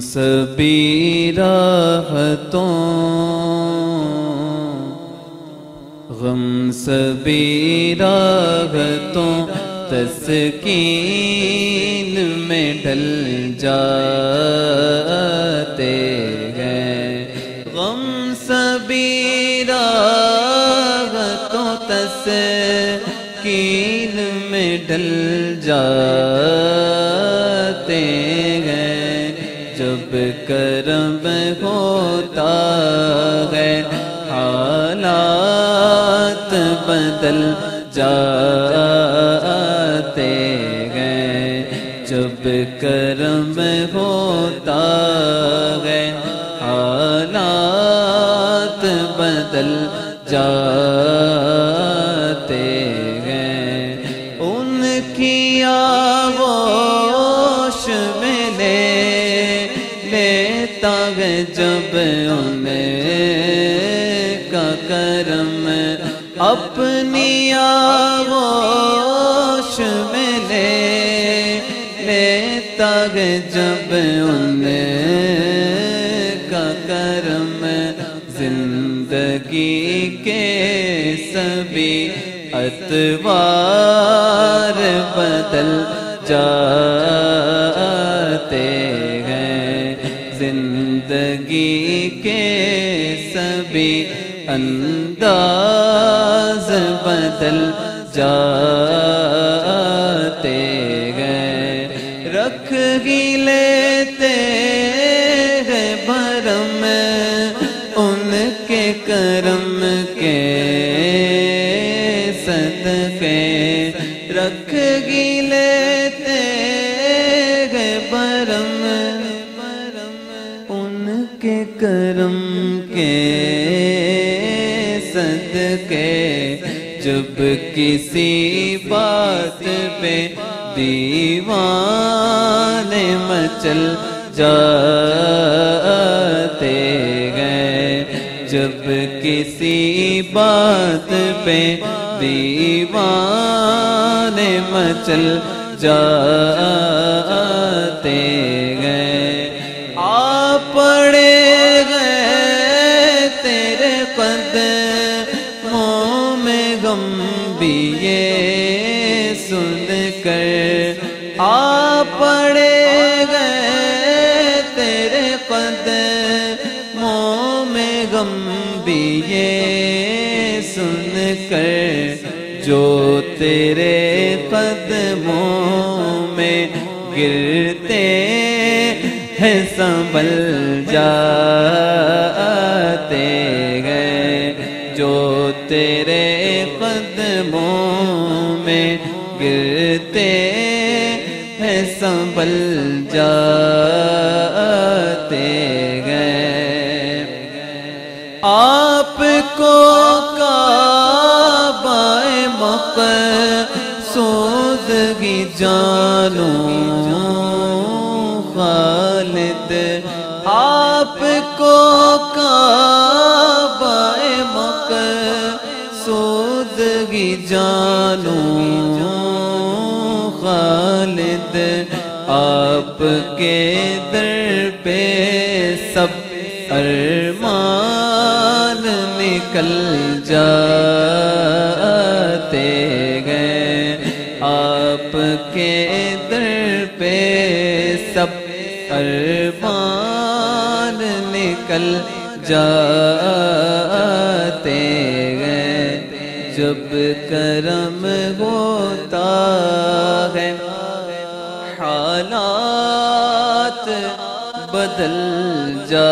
सभी राहतों। गम सभी राहतों। तस्कीन में ढल जाते हैं। गम सभी राहतों। तस्कीन में ढल जाते हैं जब करम होता है, हालात बदल जाते हैं। जब करम होता है, हालात बदल जाते है जब उन्हें का करम। अपनी आगोश में लेता है जब उन्हें का करम। ज़िंदगी के सभी अतवार बदल जाते ज़िंदगी के सभी अंदाज बदल जाते हैं। रख ही लेते हैं भरम उनके करम के सदके। रख ही लेते हैं भरम करम के सदके, जब किसी बात पे दीवाने मचल जाते गए, जब किसी बात पे दीवाने मचल जाते गम भी ये सुन कर आ पड़े गए तेरे कदमों में गम भी ये सुन कर जो तेरे पद कदमों में गिरते हैं, संभल जाते गिरते हैं, संभल जाते गए आपको काबाए मक सोदगी जानो, खालिद। आपको काबाए मक सोदगी जानो। खालिद आपके दर पे सब अरमान निकल जाते गए आपके दर पे सब अरमान निकल जाते जब करम होता है हालात बदल जा